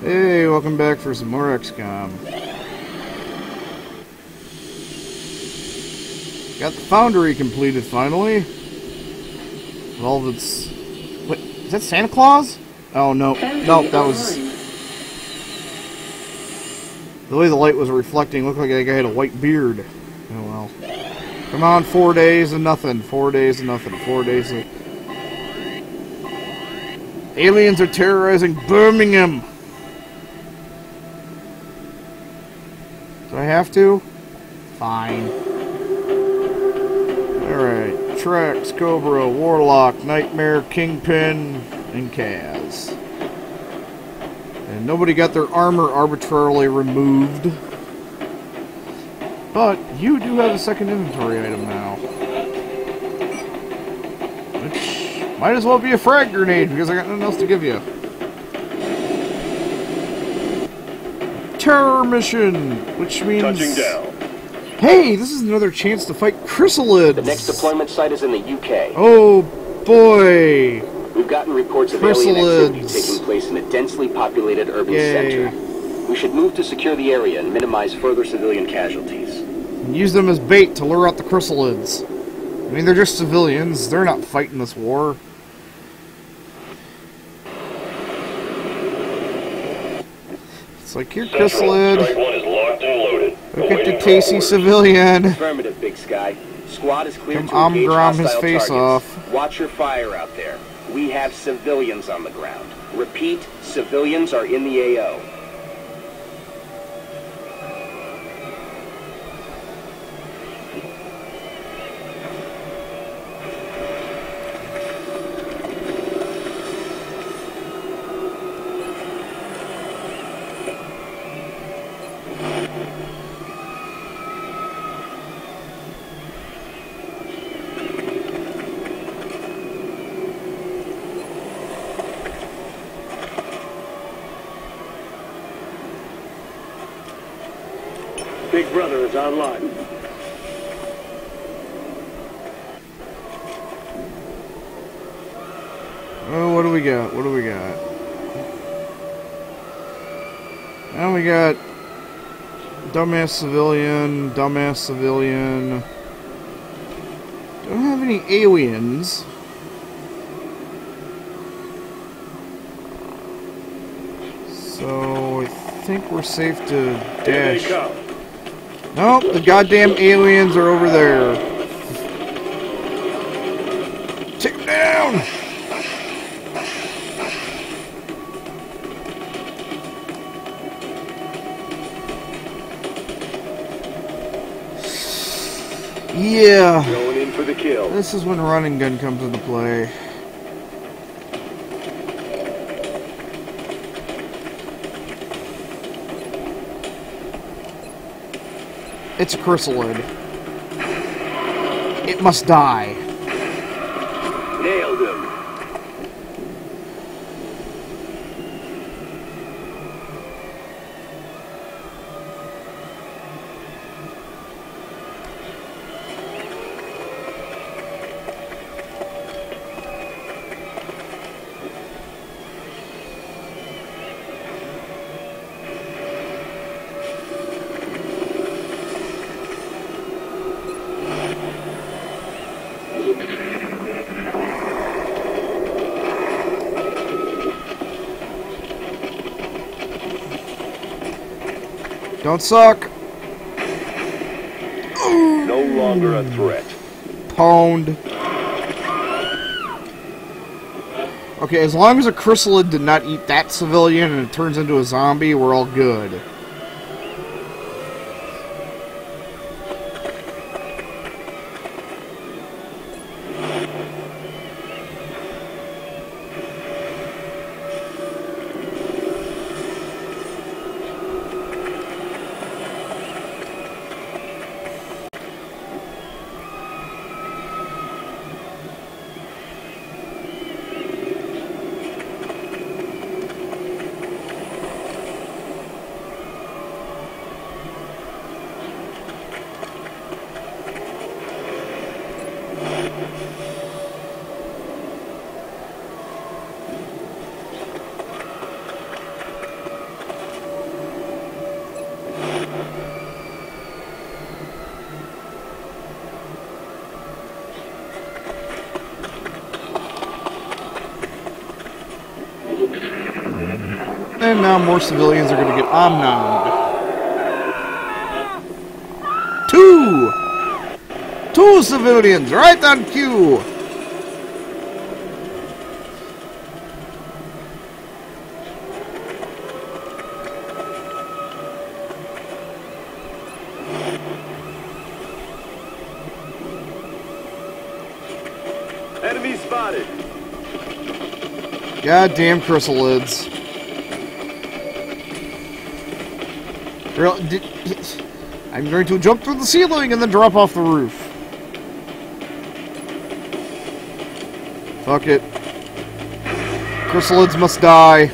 Hey, welcome back for some more XCOM. Got the foundry completed finally. With all of its. Wait, is that Santa Claus? Oh no, no, that was. The way the light was reflecting looked like guy had a white beard. Oh well. Come on, four days and nothing. Four days and nothing. Four days of. Aliens are terrorizing Birmingham. Have to? Fine. Alright. Trex, Cobra, Warlock, Nightmare, Kingpin, and Kaz. And nobody got their armor arbitrarily removed. But you do have a second inventory item now. Which might as well be a frag grenade because I got nothing else to give you. Terror mission, which means Touching down. Hey, this is another chance to fight chrysalids. The next deployment site is in the UK. Oh boy! We've gotten reports of alien activity taking place in a densely populated urban Yay. center. We should move to secure the area and minimize further civilian casualties. Use them as bait to lure out the chrysalids. I mean, they're just civilians. They're not fighting this war. Like, here, Central, chrysalid. Strike one is locked and loaded. Look at the Awaiting tasty civilian. Affirmative, Big Sky. Squad is clear Come to engage Omgrom his face targets. off. Watch your fire out there. We have civilians on the ground. Repeat, civilians are in the AO. Brother is online. Oh, what do we got? What do we got? Now we got dumbass civilian, dumbass civilian. Don't have any aliens. So I think we're safe to dash. Nope, the goddamn aliens are over there. Take 'em down! Yeah, Going in for the kill. this is when run and gun comes into play. It's chrysalid. It must die. Nailed him. Don't suck. No longer a threat. Pwned. Okay, as long as a chrysalid did not eat that civilian and it turns into a zombie, we're all good. And now more civilians are going to get omnommed. Two! Two civilians, right on cue! Enemy spotted. Goddamn chrysalids. Real, did, I'm going to jump through the ceiling and then drop off the roof. Fuck it. Chrysalids must die.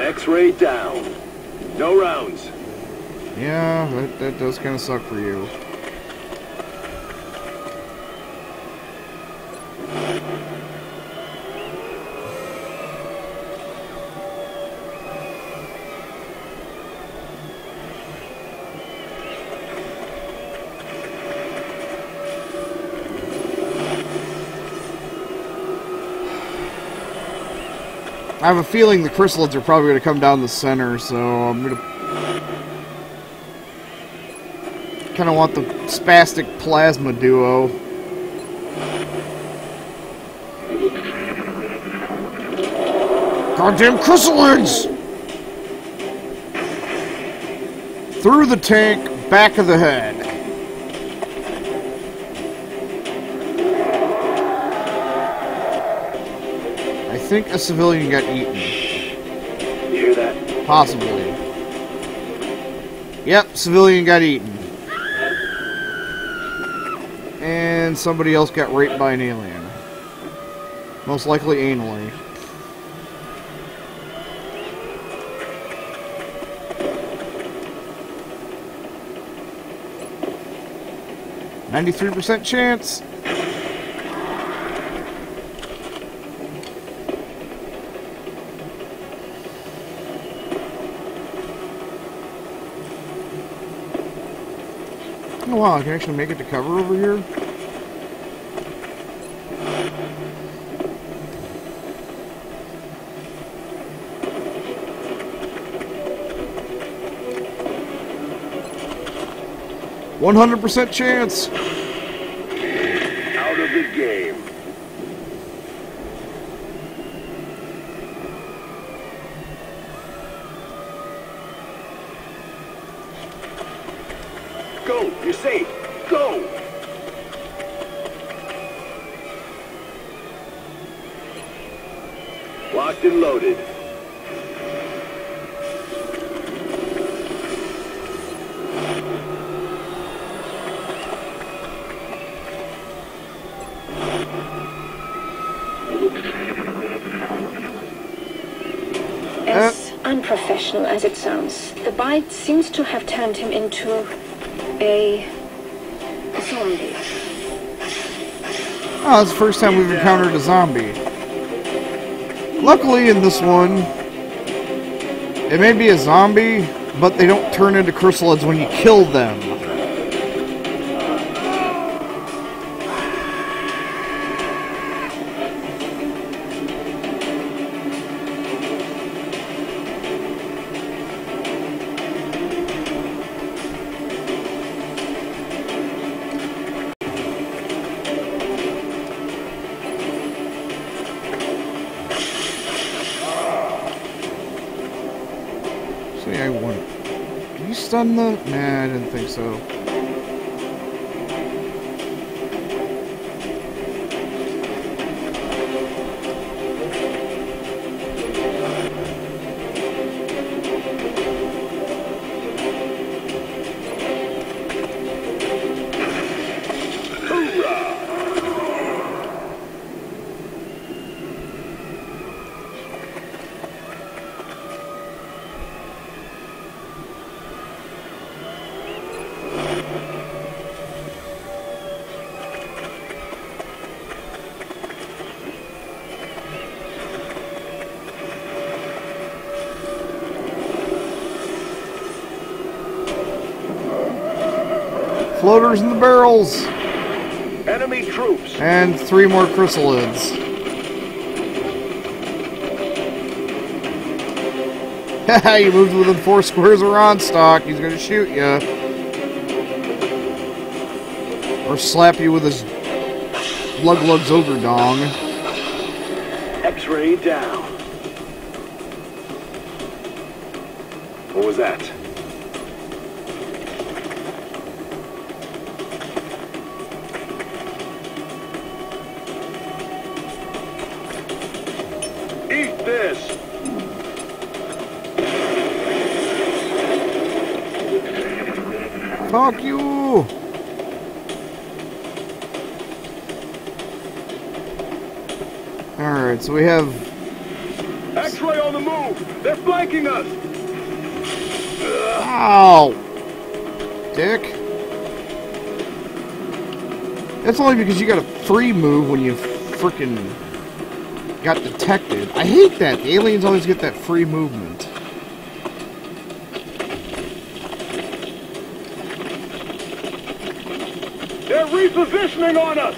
X-ray down. No rounds. Yeah, that, that does kind of suck for you. I have a feeling the chrysalids are probably going to come down the center, so I'm going to kind of want the spastic plasma duo. Goddamn chrysalids! Through the tank, back of the head. Think a civilian got eaten. You hear that? Possibly. Yep, civilian got eaten. And somebody else got raped by an alien. Most likely anally. Ninety-three percent chance. I can actually make it to cover over here. One hundred percent chance. Out of the game. Go. You're safe. Go. Locked and loaded. As unprofessional as it sounds, the bite seems to have turned him into a zombie. Oh, it's the first time we've encountered a zombie. Luckily, in this one, it may be a zombie, but they don't turn into chrysalids when you kill them. Stun? Nah, I didn't think so. Floaters in the barrels, Enemy troops. and three more chrysalids. you moved within four squares of Ronstock. He's gonna shoot you. Or slap you with his lug lugs over dong. X-ray down. What was that? Fuck you! Alright, so we have X-ray on the move! They're flanking us! Ow! Dick. That's only because you got a free move when you frickin' got detected. I hate that. The aliens always get that free movement. They're repositioning on us!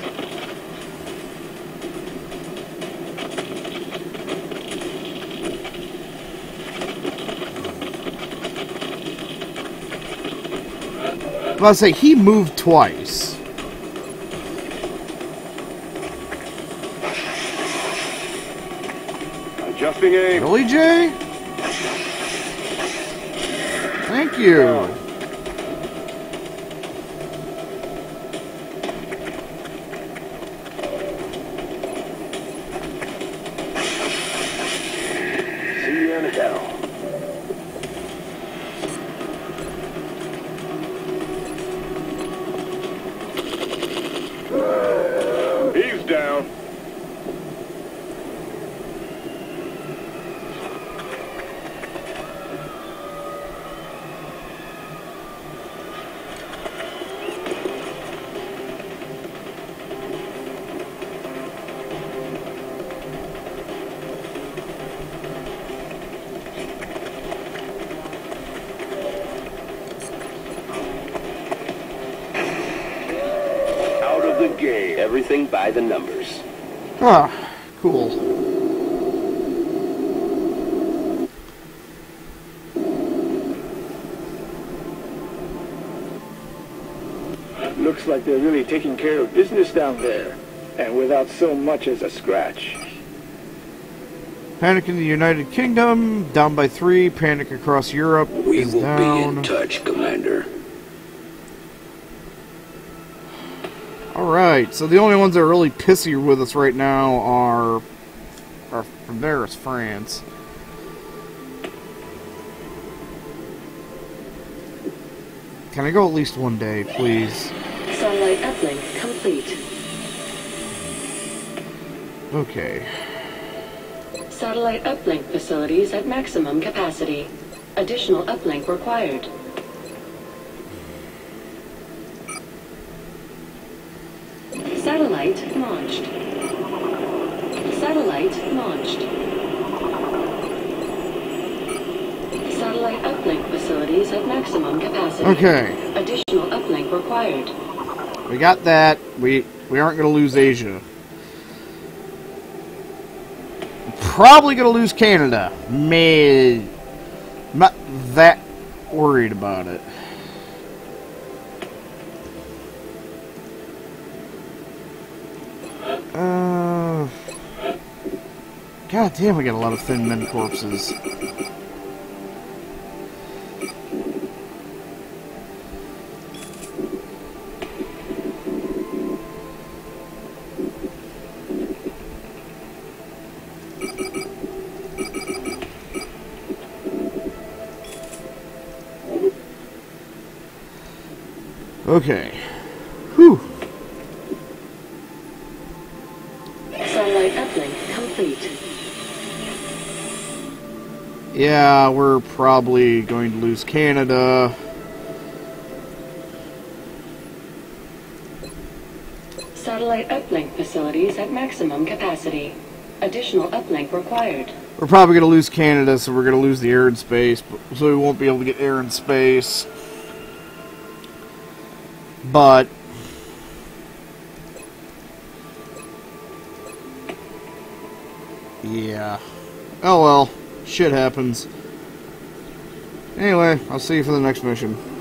Well, I say he moved twice. Adjusting aim. Really, Jay? Thank you. In hell. Everything by the numbers. Ah, cool. Looks like they're really taking care of business down there, and without so much as a scratch. Panic in the United Kingdom, down by three. Panic across Europe We is will be down. in touch, Commander. Alright, so the only ones that are really pissy with us right now are, are from there is France. Can I go at least one day, please? Satellite uplink complete. Okay. Satellite uplink facilities at maximum capacity. Additional uplink required. Satellite launched. Satellite launched. Satellite uplink facilities at maximum capacity. Okay. Additional uplink required. We got that. We we aren't going to lose Asia. Probably going to lose Canada. May not that worried about it. God damn, we got a lot of thin men corpses. Okay. Yeah, we're probably going to lose Canada. Satellite uplink facilities at maximum capacity. Additional uplink required. We're probably going to lose Canada, so we're going to lose the air and space, so we won't be able to get air and space. But yeah. Oh well, Shit happens. Anyway, I'll see you for the next mission.